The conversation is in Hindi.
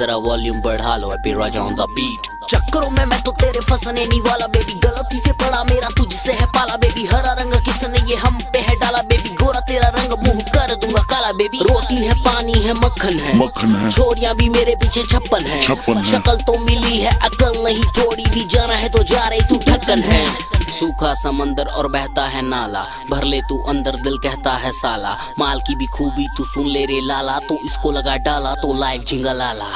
तेरा वॉल्यूम बढ़ा लो happy Raja on the beat चक्करों में मैं तो तेरे फंसने नहीं वाला बेबी गलती से पड़ा मेरा तुझसे है पाला बेबी हरा रंग किसने ये हम पे है डाला बेबी गोरा तेरा रंग मुँह कर दूँगा काला बेबी रोटी है पानी है मक्खन है। मक्खन है। छोरियाँ भी मेरे पीछे छप्पन है। छप्पन। शक्ल तो मिली है अकल नहीं थोड़ी भी जाना है तो जा रही तू ढक्कन है। सूखा समंदर और बहता है नाला। भर ले तू अंदर, दिल कहता है साला। माल की भी खूबी तू सुन ले रे लाला तो इसको लगा डाला तो लाइव झिंगा लाला।